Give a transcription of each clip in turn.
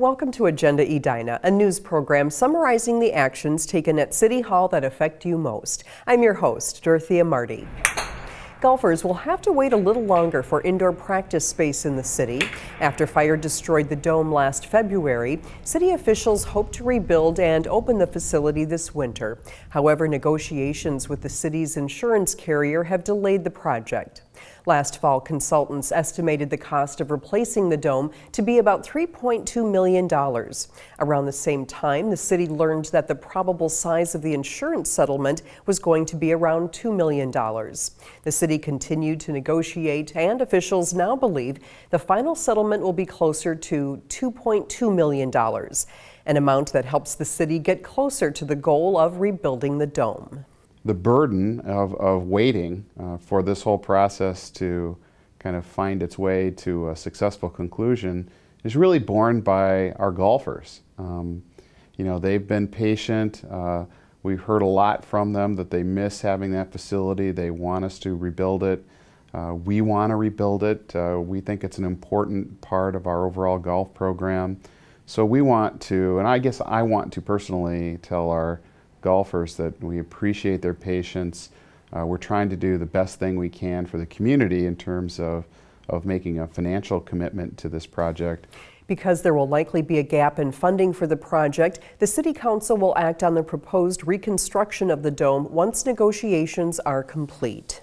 Welcome to Agenda Edina, a news program summarizing the actions taken at City Hall that affect you most. I'm your host, Dorothea Martti. Golfers will have to wait a little longer for indoor practice space in the city. After fire destroyed the dome last February, city officials hope to rebuild and open the facility this winter. However, negotiations with the city's insurance carrier have delayed the project. Last fall, consultants estimated the cost of replacing the dome to be about $3.2 million. Around the same time, the city learned that the probable size of the insurance settlement was going to be around $2 million. The city continued to negotiate, and officials now believe the final settlement will be closer to $2.2 million, an amount that helps the city get closer to the goal of rebuilding the dome the burden of, of waiting uh, for this whole process to kind of find its way to a successful conclusion is really borne by our golfers. Um, you know, they've been patient. Uh, we've heard a lot from them that they miss having that facility. They want us to rebuild it. Uh, we want to rebuild it. Uh, we think it's an important part of our overall golf program. So we want to, and I guess I want to personally tell our golfers that we appreciate their patience. Uh, we're trying to do the best thing we can for the community in terms of, of making a financial commitment to this project. Because there will likely be a gap in funding for the project, the City Council will act on the proposed reconstruction of the dome once negotiations are complete.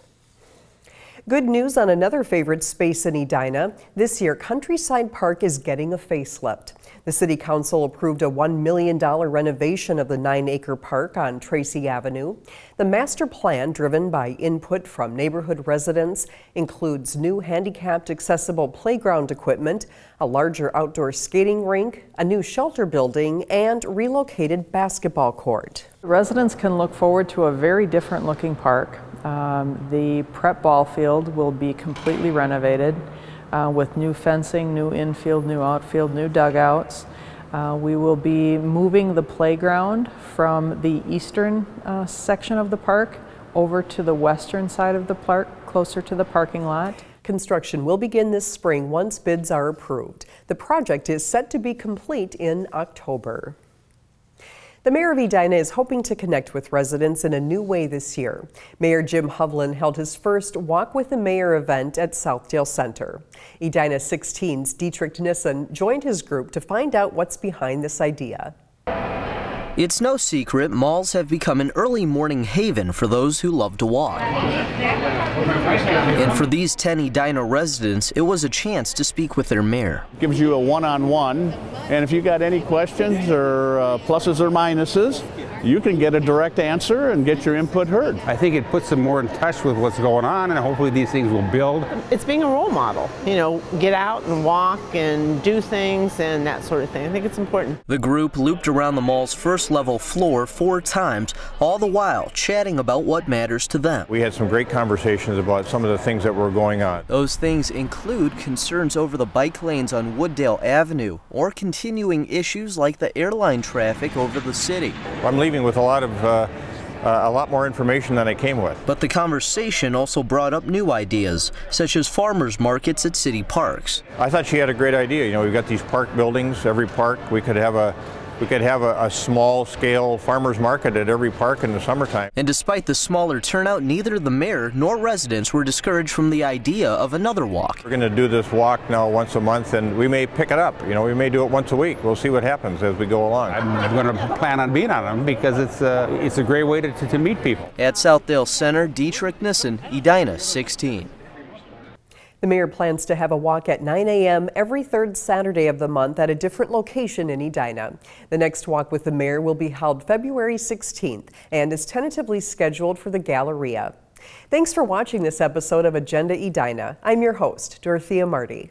Good news on another favorite space in Edina. This year, Countryside Park is getting a facelift. The City Council approved a $1 million renovation of the nine acre park on Tracy Avenue. The master plan, driven by input from neighborhood residents, includes new handicapped accessible playground equipment, a larger outdoor skating rink, a new shelter building, and relocated basketball court. Residents can look forward to a very different looking park. Um, the prep ball field will be completely renovated uh, with new fencing, new infield, new outfield, new dugouts. Uh, we will be moving the playground from the eastern uh, section of the park over to the western side of the park, closer to the parking lot. Construction will begin this spring once bids are approved. The project is set to be complete in October. The mayor of Edina is hoping to connect with residents in a new way this year. Mayor Jim Hovland held his first Walk with the Mayor event at Southdale Center. Edina 16's Dietrich Nissen joined his group to find out what's behind this idea. It's no secret malls have become an early morning haven for those who love to walk. And for these 10 Edina residents, it was a chance to speak with their mayor. It gives you a one-on-one, -on -one, and if you got any questions or uh, pluses or minuses, you can get a direct answer and get your input heard. I think it puts them more in touch with what's going on and hopefully these things will build. It's being a role model, you know, get out and walk and do things and that sort of thing. I think it's important. The group looped around the mall's first level floor four times, all the while chatting about what matters to them. We had some great conversations about some of the things that were going on. Those things include concerns over the bike lanes on Wooddale Avenue or continuing issues like the airline traffic over the city. I'm leaving leaving with a lot of uh, uh, a lot more information than I came with. But the conversation also brought up new ideas, such as farmers markets at city parks. I thought she had a great idea. You know, we've got these park buildings, every park we could have a we could have a, a, small scale farmers market at every park in the summertime. And despite the smaller turnout, neither the mayor nor residents were discouraged from the idea of another walk. We're going to do this walk now once a month and we may pick it up. You know, we may do it once a week. We'll see what happens as we go along. I'm going to plan on being on them because it's, uh, it's a great way to, to, to meet people. At Southdale Center, Dietrich Nissen, Edina 16. The mayor plans to have a walk at 9 a.m. every third Saturday of the month at a different location in Edina. The next walk with the mayor will be held February 16th and is tentatively scheduled for the Galleria. Thanks for watching this episode of Agenda Edina. I'm your host, Dorothea Martti.